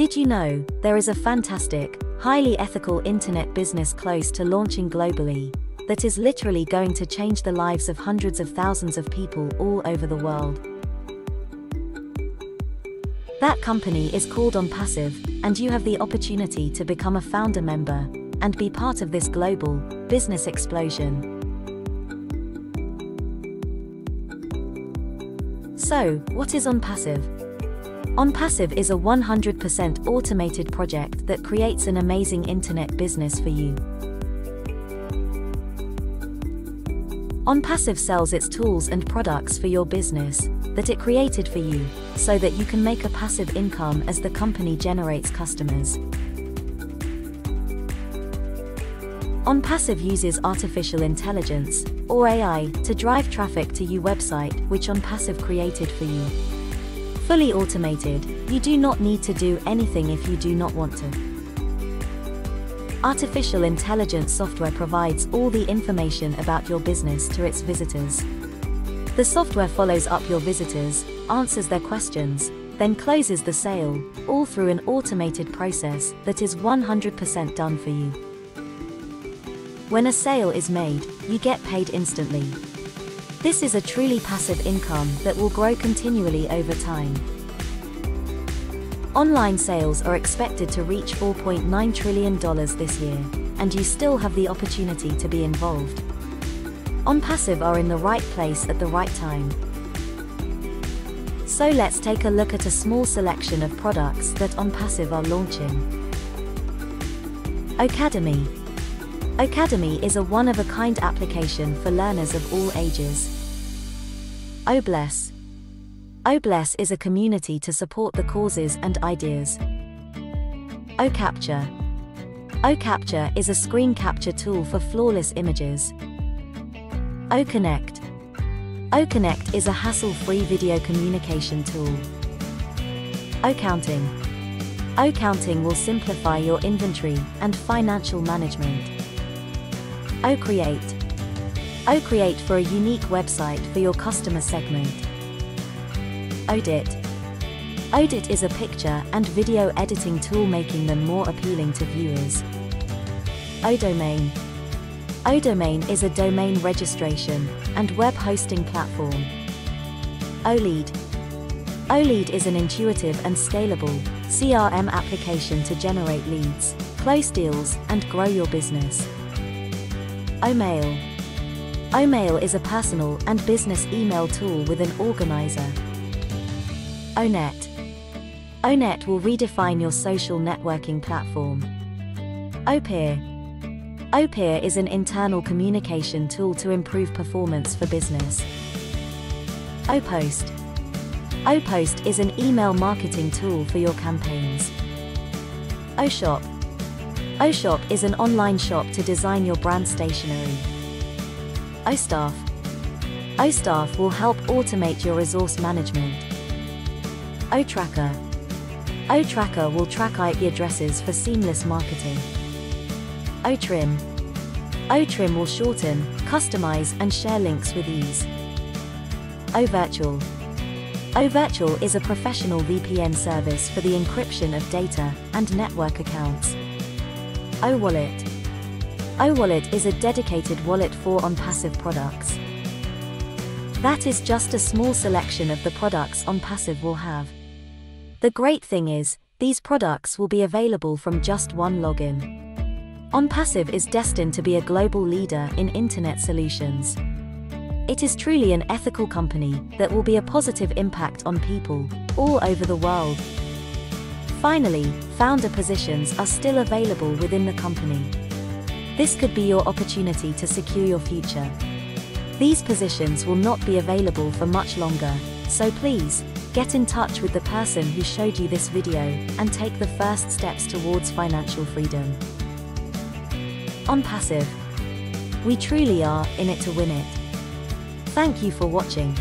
Did you know, there is a fantastic, highly ethical internet business close to launching globally, that is literally going to change the lives of hundreds of thousands of people all over the world? That company is called OnPassive, and you have the opportunity to become a founder member and be part of this global business explosion. So, what is OnPassive? OnPassive is a 100% automated project that creates an amazing internet business for you. OnPassive sells its tools and products for your business that it created for you, so that you can make a passive income as the company generates customers. OnPassive uses artificial intelligence, or AI, to drive traffic to your website, which OnPassive created for you. Fully automated, you do not need to do anything if you do not want to. Artificial intelligence software provides all the information about your business to its visitors. The software follows up your visitors, answers their questions, then closes the sale, all through an automated process that is 100% done for you. When a sale is made, you get paid instantly. This is a truly passive income that will grow continually over time. Online sales are expected to reach $4.9 trillion this year, and you still have the opportunity to be involved. OnPassive are in the right place at the right time. So let's take a look at a small selection of products that OnPassive are launching. Ocademy Ocademy is a one-of-a-kind application for learners of all ages. Oh, Obless. Obless oh, is a community to support the causes and ideas. Oh, OCapture. OCapture is a screen capture tool for flawless images. OConnect. OConnect is a hassle-free video communication tool. OCounting. OCounting will simplify your inventory and financial management. OCreate. OCreate for a unique website for your customer segment. Odit. Odit is a picture and video editing tool making them more appealing to viewers. Odomain. Odomain is a domain registration and web hosting platform. Olead. Olead is an intuitive and scalable CRM application to generate leads, close deals, and grow your business. Omail. Omail is a personal and business email tool with an organizer. Onet. Onet will redefine your social networking platform. Opeer. Opeer is an internal communication tool to improve performance for business. Opost. Opost is an email marketing tool for your campaigns. Oshop. OShop is an online shop to design your brand stationery. OStaff. OStaff will help automate your resource management. OTracker. OTracker will track IP addresses for seamless marketing. OTrim. OTrim will shorten, customize and share links with ease. OVirtual. OVirtual is a professional VPN service for the encryption of data and network accounts. OWallet. OWallet is a dedicated wallet for OnPassive products. That is just a small selection of the products OnPassive will have. The great thing is, these products will be available from just one login. OnPassive is destined to be a global leader in internet solutions. It is truly an ethical company that will be a positive impact on people all over the world Finally, founder positions are still available within the company. This could be your opportunity to secure your future. These positions will not be available for much longer, so please, get in touch with the person who showed you this video and take the first steps towards financial freedom. OnPassive, We truly are in it to win it. Thank you for watching.